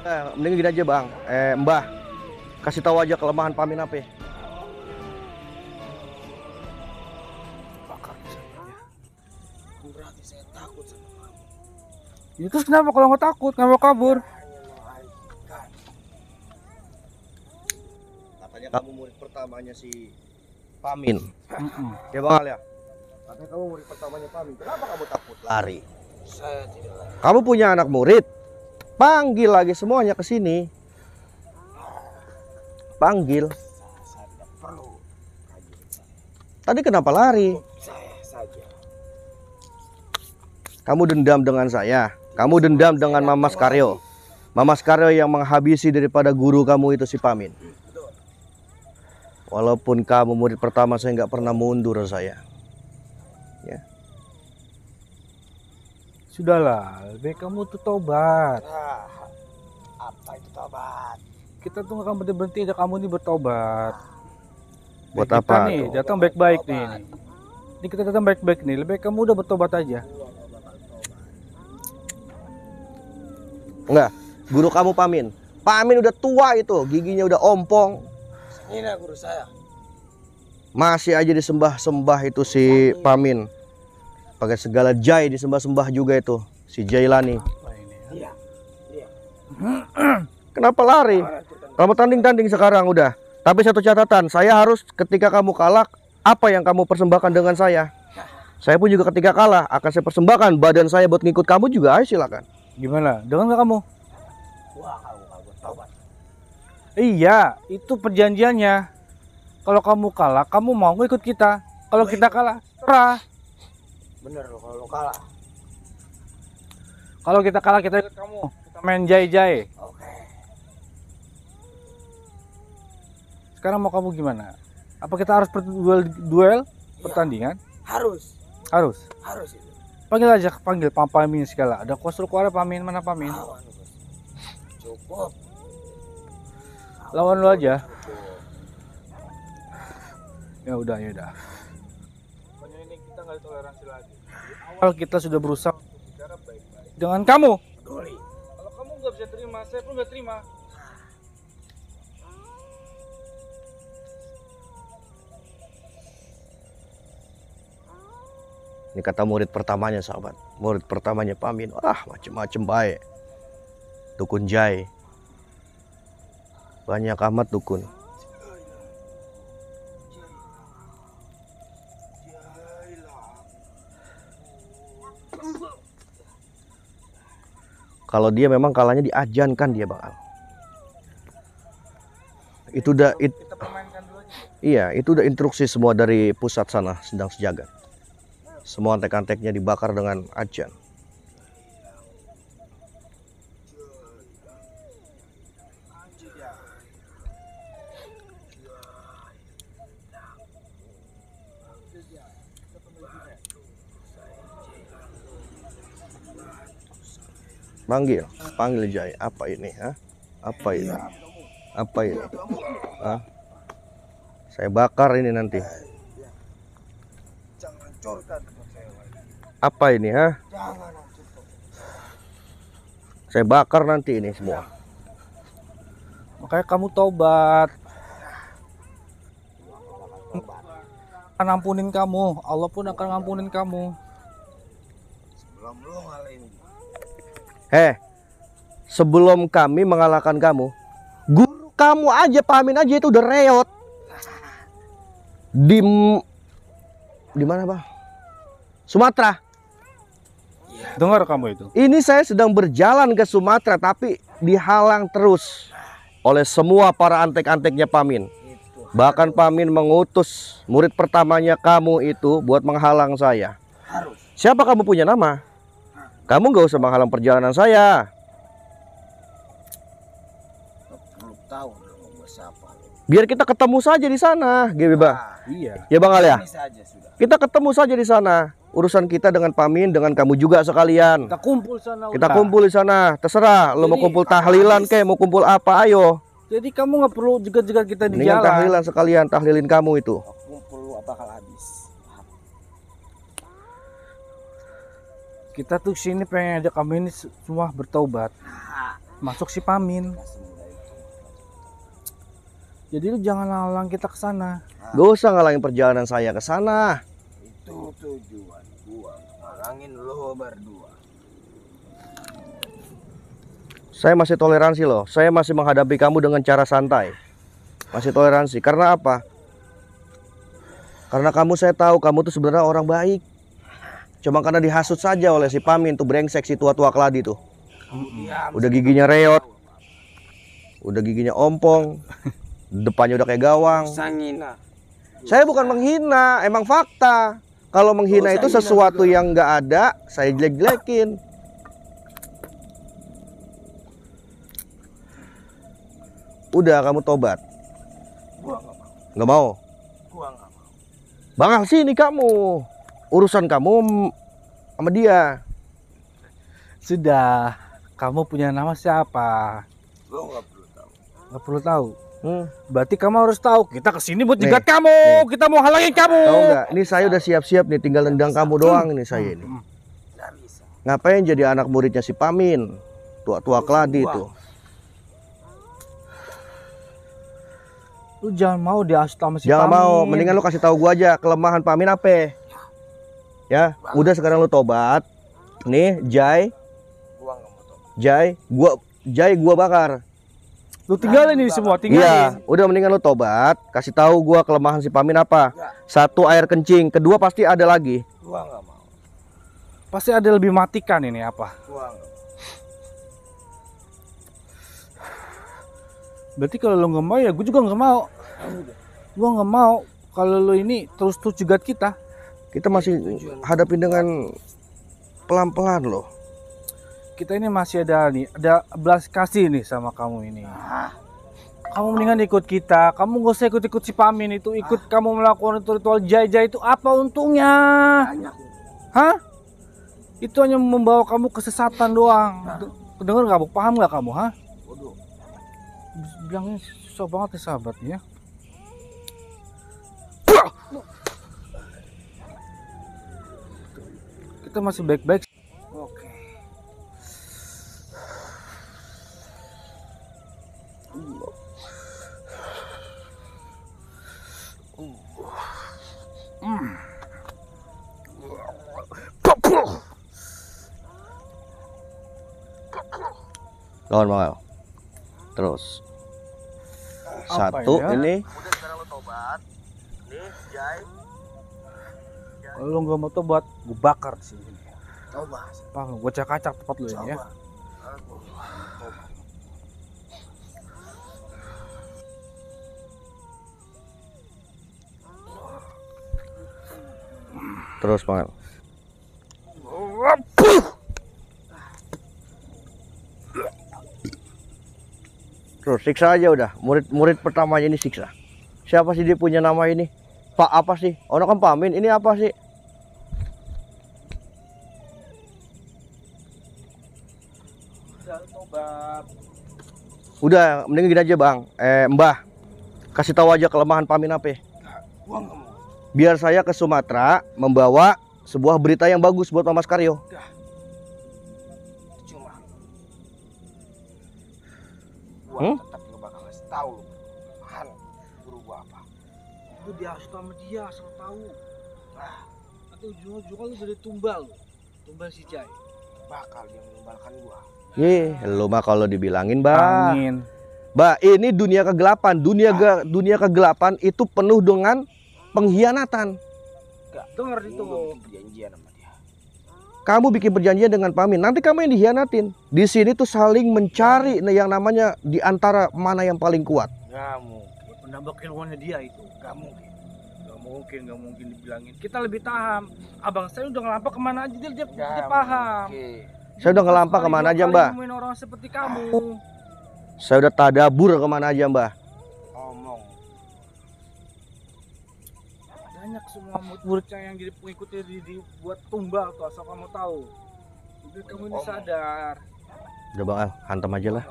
Eh, mending gini aja bang, eh mbah, kasih tahu aja kelemahan Pamin apa ya? Bakar saja. Berarti saya takut sama kamu. Ya, terus kenapa kalau nggak takut? Nggak mau kabur? Katanya kamu murid pertamanya si Pamin. Mm-mm. Ya bang Alia. Katanya kamu murid pertamanya Pamin. Kenapa kamu takut lari? Saya tidak lari. Kamu punya anak murid. Panggil lagi semuanya ke sini. Panggil. Tadi kenapa lari? Kamu dendam dengan saya. Kamu dendam dengan Mamas Karyo. Mamas Karyo yang menghabisi daripada guru kamu itu si Pamin. Walaupun kamu murid pertama saya nggak pernah mundur saya. Sudahlah, lebih kamu tuh tobat. Nah, apa itu tobat? Kita tuh akan berhenti berhenti aja kamu nih bertobat. Buat Kita apa nih tuh? datang baik-baik nih. Ini kita datang baik-baik nih. Lebih kamu udah bertobat aja. Enggak, guru kamu Pamin. Pamin udah tua itu, giginya udah ompong. Ini guru saya. Masih aja disembah-sembah itu si Pamin. Pakai segala jai disembah-sembah juga itu si Jailani. Kenapa lari? Kamu tanding-tanding sekarang udah. Tapi satu catatan, saya harus ketika kamu kalah, apa yang kamu persembahkan dengan saya? Saya pun juga ketika kalah akan saya persembahkan badan saya buat ngikut kamu juga, ayo silakan. Gimana? Dengar nggak kamu? Wah, kamu. Iya, itu perjanjiannya. Kalau kamu kalah, kamu mau ikut kita. Kalau kita kalah, serah. Bener loh kalau kalah. Kalau kita kalah, kita ikut kamu. Kita main jai-jai. Oke. Sekarang mau kamu gimana? Apa kita harus duel, duel pertandingan? Harus. Harus. Harus itu. Panggil aja, panggil Pam Pamin segala. Ada kostur kuara Pamin, mana Pamin? Cukup. Lawan lu aja. Cukup. Ya udah, ya udah. Pokoknya ini kita nggak toleransi lagi. Di awal kita sudah berusaha untuk bicara baik-baik dengan kamu. Peduli. Kalau kamu nggak bisa terima, saya pun nggak terima. Ini kata murid pertamanya sahabat. Murid pertamanya Pamin. Wah macem-macem baik. Dukun Jai. Banyak amat dukun. Kalau dia memang kalahnya diajankan dia bakal. Itu udah it, iya, itu udah instruksi semua dari pusat sana sedang sejagat. Semua antek-anteknya dibakar dengan ajan. Panggil, panggil Jai. Apa ini? Ha? Apa ini? Apa ini? Hah? Saya bakar ini nanti. Jangan hancurkan tempat saya lagi. Apa ini? Ha? Jangan hancurkan. Saya bakar nanti ini semua. Makanya kamu tobat. Akan ampunin kamu. Allah pun akan ngampunin kamu. Sebelum gua. Heh, sebelum kami mengalahkan kamu, guru kamu aja, pamin aja itu udah reot. Di di mana bang? Sumatera. Dengar kamu itu. Ini saya sedang berjalan ke Sumatera, tapi dihalang terus oleh semua para antek-anteknya Pamin. Bahkan Pamin mengutus murid pertamanya kamu itu buat menghalang saya. harus. Siapa kamu punya nama? Kamu nggak usah menghalang perjalanan saya. Perlu tahu. Biar kita ketemu saja di sana, Bang. Ah, Iya. Ya Bang saja sudah. kita ketemu saja di sana. Urusan kita dengan Pamin, dengan kamu juga sekalian. Kita kumpul sana. Kita udah. kumpul di sana. Terserah, lo mau kumpul tahlilan kayak mau kumpul apa, ayo. Jadi kamu nggak perlu jegat-jegat kita di Mendingan jalan. tahlilan sekalian, tahlilin kamu itu. Kumpul lu bakal habis. Kita tuh sini pengen ajak kamu ini semua bertobat. Masuk si Pamin. Itu. Jadi lu jangan halang kita ke sana. Gak usah ngalangin perjalanan saya ke sana. Itu tujuan gua. Ngalangin lo berdua. Saya masih toleransi loh. Saya masih menghadapi kamu dengan cara santai. Masih toleransi. Karena apa? Karena kamu saya tahu kamu tuh sebenarnya orang baik. Cuma karena dihasut saja oleh si Pamin tuh brengsek si tua-tua keladi tuh. Diam. Udah giginya reot, udah giginya ompong, depannya udah kayak gawang. Saya bukan menghina, emang fakta. Kalau menghina Oh, itu sesuatu yang nggak ada, saya jelek-jelekin. Udah kamu tobat, Gua nggak mau? Gua mau. Bangal sini kamu, urusan kamu sama dia. Sudah, kamu punya nama siapa? Lo gak perlu tahu. Gak perlu tahu. Hmm. Berarti kamu harus tahu. Kita ke sini buat jegat kamu. nih. Kita mau halangin kamu. Tahu nggak? Ini saya udah siap-siap nih, tinggal nendang kamu doang ini saya ini. Hmm. Ngapain jadi anak muridnya si Pamin? Tua-tua keladi itu. Lu jangan mau diasut sama si Jangan Pamin. mau, mendingan lu kasih tahu gua aja kelemahan Pamin apa. Ya, udah sekarang lu tobat. Nih, Jai, Gua gak mau tahu. Jai, gua Jai gua bakar. Lu tinggalin ini semua, Iya, tinggalin. udah mendingan lu tobat, kasih tahu gua kelemahan si Pamin apa. Satu air kencing, kedua pasti ada lagi. Gua gak mau. Pasti ada lebih matikan ini apa? Gua gak. Berarti kalau lu nggak mau ya gue juga nggak mau. Gua nggak mau kalau lu ini terus terus jegat kita. Kita masih hadapin dengan pelan-pelan loh. Kita ini masih ada nih, ada belas kasih nih sama kamu ini. Kamu mendingan ikut kita. Kamu gak usah ikut-ikut si Pamin itu. Ikut kamu melakukan ritual jaya-jaya itu apa untungnya? Banyak. Hah? Itu hanya membawa kamu kesesatan doang. Dengar nggak? Paham nggak kamu? Hah? Bodoh. Bilangnya susah banget ya sahabat Kita masih baik-baik. Oke. Lawan Mangal. Terus. Apa Satu ya? ini. Kalau lu nggak mau tobat, gue bakar di sini. Coba. Paham? Gue cakacak tempat lu ini ya. Coba. Aku coba. Terus Mangal. Terus siksa aja udah. Murid-murid pertamanya ini siksa. Siapa sih dia punya nama ini? Pak apa sih? Orang kan Pamin. Ini apa sih? Udah, mending gini aja bang. Eh Mbah, kasih tahu aja kelemahan Pamin apa? Gua gak mau. Biar saya ke Sumatera membawa sebuah berita yang bagus buat Mas Karyo. Cuma. Gua Hmm? tetap bakal ngasih tahu lu. Han, guru gua apa. Lu diasut sama dia, asal tahu. Nah, atau ujung-ujungnya lu jadi tumbal. Tumbal si Jai. Bakal dia menumbalkan gua. Ye, lu mah kalau dibilangin, Bah. Angin. Bah, ini dunia kegelapan. Dunia ge- dunia kegelapan itu penuh dengan pengkhianatan. Itu. gak bikin perjanjian sama dia. Kamu bikin perjanjian dengan Pamin, nanti kamu yang dihianatin. Di sini tuh saling mencari yang namanya di antara mana yang paling kuat. Gak mungkin. Penambah keilmuannya dia itu. Gak mungkin. Mungkin, gak mungkin dibilangin. Kita lebih paham. Abang saya udah ngelampak ke mana aja dia, dia, dia paham. mungkin. Saya udah ngelampak Sekali ke mana aja, nemuin orang seperti kamu. Saya udah tadabur ke mana aja, Mbah. Ngomong. Banyak semua murid-muridnya yang jadi pengikutnya di, dibuat tumbal tuh asal kamu tahu. Udah kamu ini sadar. Udah Bang Al, hantam aja lah.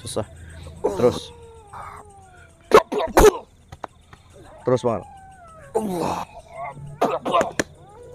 Susah. Terus. Terus Bang Al.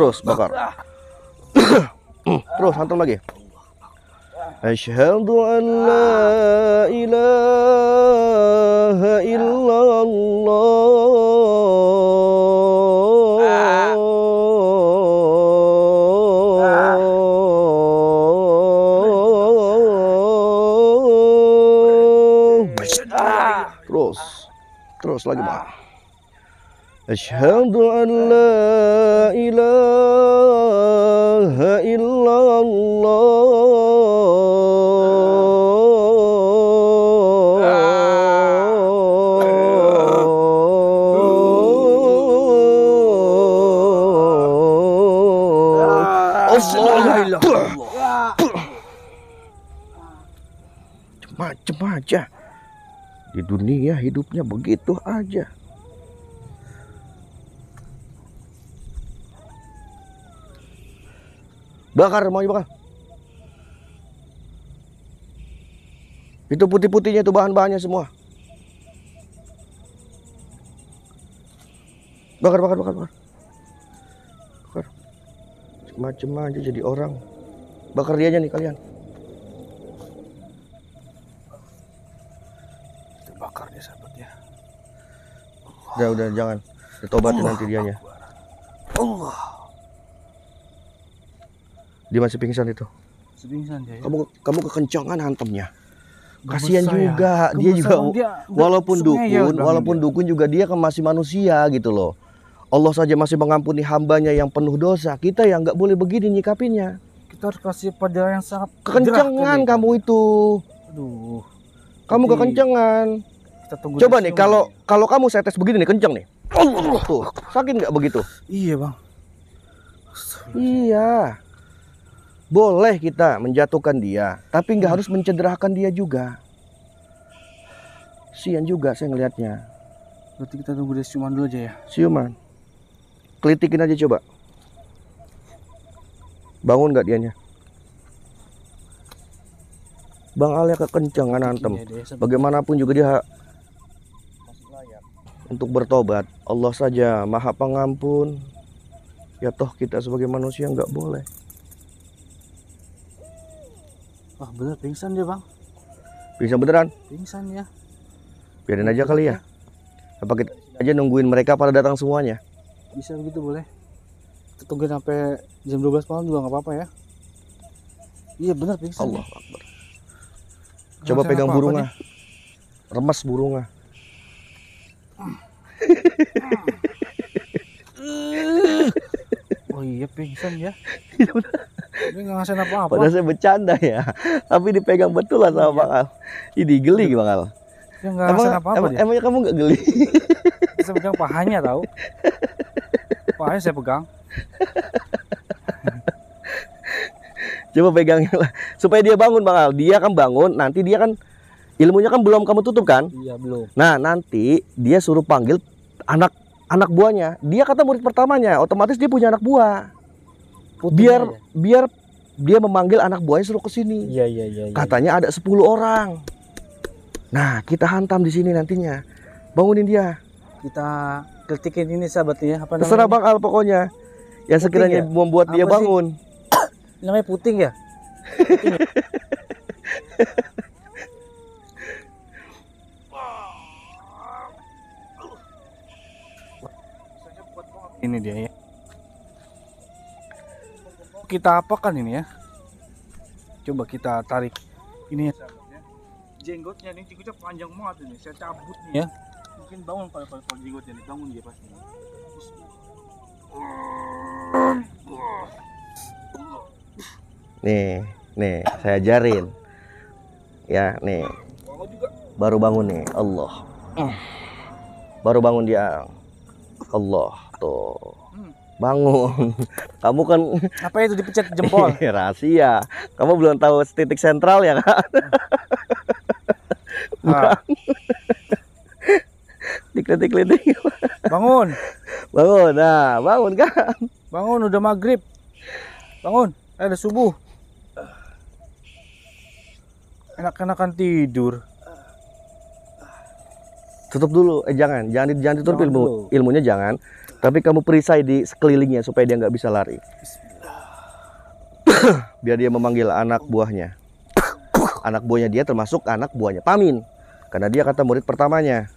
Terus bakar. Terus hantam lagi. Asyhadu an la ilaha illallah. Terus. Terus lagi, Bang. Asyhadu an la Di dunia hidupnya begitu aja. Bakar mau bakar. Itu putih-putihnya itu bahan-bahannya semua. Bakar, bakar, bakar, bakar. Bakar. Macem aja jadi orang. Bakar dia aja nih kalian. Kita bakar dia sahabat ya. Udah, udah jangan. Ditobatin nanti dianya. Allah. Dia masih pingsan itu. Sepingsan dia. ya. Kamu kamu kekencangan hantamnya. Gemes Kasihan juga dia Gemes juga dia. walaupun ya dukun, bilangin walaupun dia. dukun juga dia kan masih manusia gitu loh. Allah saja masih mengampuni hambanya yang penuh dosa. Kita yang nggak boleh begini nyikapinnya. kita harus kasih pada yang sangat Kekencangan dia. kamu itu. Aduh. Kamu Jadi, kekencangan. Kita tunggu Coba nih kalau kalau kamu saya tes begini nih kenceng nih. Tuh, sakit nggak begitu? Iya, Bang. Iya. Boleh kita menjatuhkan dia, tapi nggak harus mencederahkan dia juga. Sian juga saya ngelihatnya. Berarti kita tunggu dia siuman dulu aja ya. Siuman. Kelitikin aja coba. Bangun nggak dianya? Bang Alia kekencangan antem. Bagaimanapun juga dia untuk bertobat. Allah saja Maha Pengampun. Ya toh kita sebagai manusia nggak boleh. Wah, bener pingsan dia, Bang. Bisa beneran? Pingsan ya. Biarin aja kali ya. Apa kita aja nungguin mereka pada datang semuanya? Bisa begitu boleh. Kita tungguin sampai jam 12 malam juga nggak apa-apa ya. Iya benar pingsan. Allah. Akbar. Nggak Coba pegang burungnya. Remas burungnya. Oh iya pingsan ya. Dia nggak ngerasain apa-apa. Padahal saya bercanda ya. Tapi dipegang betul lah sama Bang Al. Ini geli Bang Al. Dia nggak ngerasain apa-apa emang, dia. emangnya kamu nggak geli? Saya pegang pahanya tahu. Pahanya saya pegang. Coba pegangin lah. Supaya dia bangun Bang Al. Dia kan bangun, nanti dia kan ilmunya kan belum kamu tutup kan? Iya belum. Nah, nanti dia suruh panggil anak anak buahnya. Dia kata murid pertamanya, otomatis dia punya anak buah. Biar aja. biar dia memanggil anak buahnya suruh ke sini. Iya iya iya. iya. Katanya ada 10 orang. Nah, kita hantam di sini nantinya. Bangunin dia. kita kritikin ini sahabat ya. Apa Terserah? Bang Al pokoknya. Yang sekiranya ya? membuat dia Apa sih? bangun. Namanya puting ya? ini dia ya. Kita apakan ini ya? Coba kita tarik ini ya. Jenggotnya nih, jenggotnya panjang banget ini. Saya cabut nih ya. Mungkin bangun kalau kalau kalau jenggotnya nih, bangun dia pasti. Nih, nih, saya ajarin. Ya, nih. Baru bangun nih. Allah. Baru bangun dia. Allah. Tuh. Hmm. Bangun. Kamu kan Apa itu dipencet jempol? rahasia. Kamu belum tahu titik sentral ya kan? Ah, Di Klitik-klitik. Bangun. Bangun. Nah, bangun kan. Bangun udah maghrib. Bangun. Eh, udah subuh. Enak-enakan tidur. Tutup dulu. Eh jangan, jangan jangan ditutup Jangan ilmu. dulu. Ilmunya jangan. Tapi kamu perisai di sekelilingnya supaya dia nggak bisa lari. Biar dia memanggil anak buahnya. anak buahnya dia termasuk anak buahnya Pamin. Karena dia kata murid pertamanya.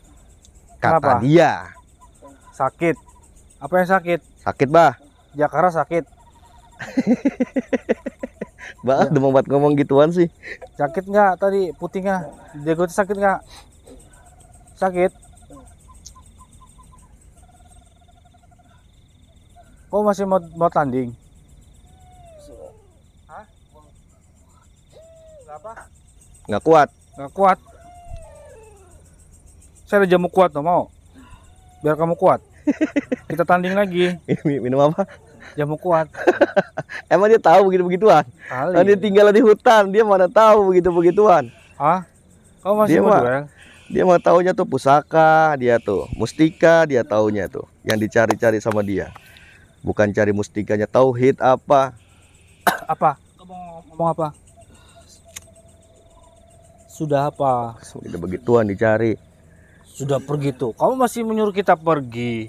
Kata Kenapa? dia. Sakit. Apa yang sakit? Sakit bah. Jakara sakit. Bah, demam banget ngomong gituan sih. Sakit nggak tadi putingnya? Jago sakit nggak? Sakit. Kok masih mau, mau tanding? Hah? Nggak kuat. Nggak kuat. Saya ada jamu kuat mau. Biar kamu kuat. Kita tanding lagi. Minum apa? Jamu kuat. Emang dia tahu begitu-begituan? Kali. Kan dia tinggal di hutan, dia mana tahu begitu-begituan. Hah? Kamu masih Dia mau mah- duel? Dia mau taunya tuh pusaka, dia tuh mustika, dia taunya tuh yang dicari-cari sama dia. Bukan cari mustikanya tauhid apa. Apa? Kamu ngomong apa? Sudah apa? Udah begituan dicari. Sudah pergi tuh. Kamu masih menyuruh kita pergi.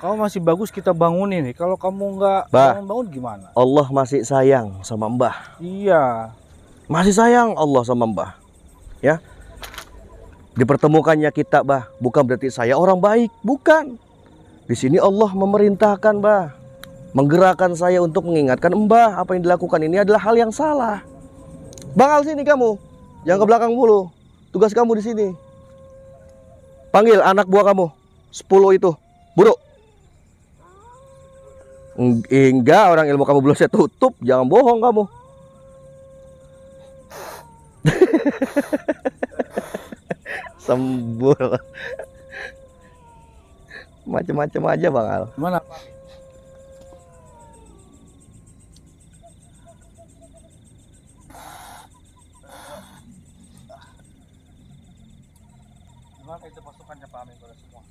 Kamu masih bagus kita bangunin nih. Kalau kamu nggak Bah. bangun-bangun gimana? Allah masih sayang sama Mbah. Iya. Masih sayang Allah sama Mbah. Ya. Dipertemukannya kita, Bah, bukan berarti saya orang baik, bukan. Di sini Allah memerintahkan, Bah, menggerakkan saya untuk mengingatkan Mbah apa yang dilakukan ini adalah hal yang salah. Bangal sini kamu, jangan ke belakang mulu. Tugas kamu di sini. Panggil anak buah kamu, 10 itu, buruk. Eng- Enggak, orang ilmu kamu belum saya tutup, jangan bohong kamu. Sembur. Macem-macem aja Bang Al. Gimana? Gimana itu pasukannya Pak Amin pada semua?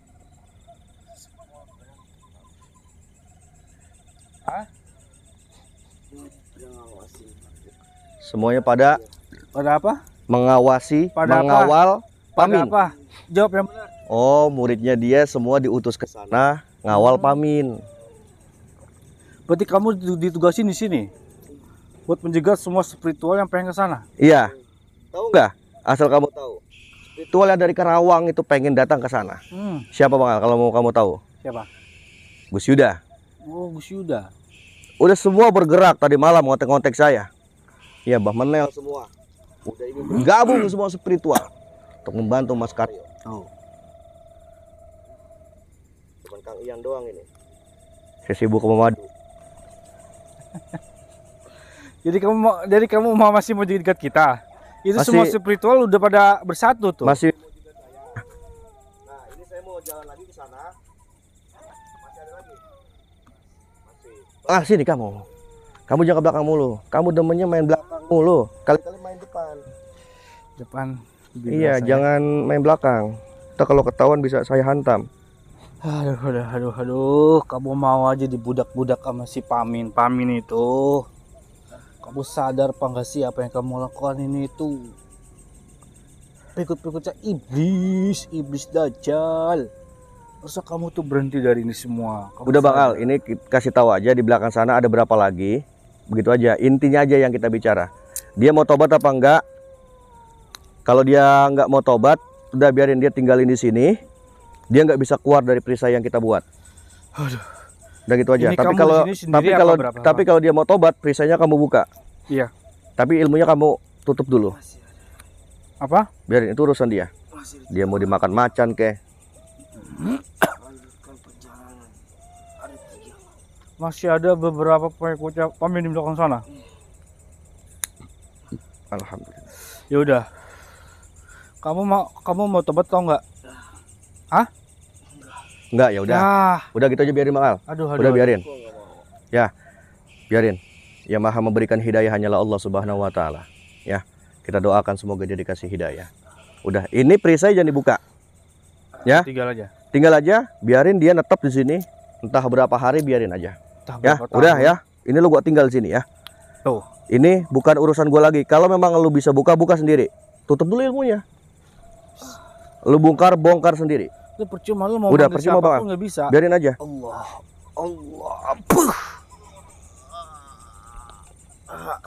Hah? Semuanya pada Pada apa? mengawasi, Pada apa? mengawal Pada Pamin. apa? Jawab yang. Oh, muridnya dia semua diutus ke sana ngawal Pamin. Berarti kamu ditu- ditugasin di sini buat menjaga semua spiritual yang pengen ke sana. Iya. Tahu nggak? Asal kamu tahu. Spiritual yang dari Karawang itu pengen datang ke sana. Hmm, Siapa Bang Al kalau mau kamu tahu? siapa? Gus Yuda. Oh, Gus Yuda. Udah semua bergerak tadi malam ngontek-ngontek saya. Iya, Bah Menel semua. Udah ingin bergabung semua spiritual untuk membantu Mas Karyo. Oh. Kang Ian doang ini. Saya sibuk sama madu. Jadi kamu mau, jadi kamu mau masih mau jadi dekat kita? Itu Masih- semua spiritual udah pada bersatu tuh. Masih Nah, ini saya mau jalan lagi ke sana. Masih ada lagi. Masih. Ah, sini kamu. Kamu jangan ke belakang mulu. Kamu demennya main belakang mulu. Kali-kali main depan. Depan. Iya, berasa ya. jangan main belakang. Ntar kalau ketahuan bisa saya hantam. Aduh, aduh, aduh, aduh. Kamu mau aja dibudak-budak sama si Pamin. Pamin itu. Kamu sadar apa enggak sih apa yang kamu lakukan ini itu? Pengikut-pengikutnya iblis, iblis dajjal. Masa kamu tuh berhenti dari ini semua? Kamu Udah sadar? Al, ini kasih tahu aja di belakang sana ada berapa lagi. Begitu aja. Intinya aja yang kita bicara. Dia mau tobat apa enggak? Kalau dia nggak mau tobat, udah biarin dia tinggalin di sini. Dia nggak bisa keluar dari perisai yang kita buat. Aduh. Udah gitu aja. Ini tapi kalau tapi kalau berapa tapi kalau dia mau tobat, perisainya kamu buka. Iya. Tapi ilmunya kamu tutup dulu. Apa? Biarin itu urusan dia. Dia mau dimakan macan kek. Masih ada beberapa pengikutnya Pamin di belakang sana. Alhamdulillah. Ya udah. Kamu mau kamu mau tobat atau enggak? Enggak ya udah. Ya, Udah gitu aja biarin Bang Al. aduh, aduh. Udah aduh. biarin. Nggak mau. biarin. Yang maha memberikan hidayah hanyalah Allah Subhanahu wa taala. Ya. Kita doakan semoga dia dikasih hidayah. Udah, ini perisai jangan dibuka. Ya. Tinggal aja. Tinggal aja, biarin dia netep di sini. Entah berapa hari biarin aja. Entah Ya, berapa udah tahun. ya. Ini lu gua tinggal di sini ya. Tuh. Ini bukan urusan gua lagi. Kalau memang lu bisa buka, buka sendiri. Tutup dulu ilmunya. Lu bongkar, bongkar sendiri. Itu percuma lu mau Udah, percuma, Bang. nggak bisa. Biarin aja. Allah Allah Puh. Ah.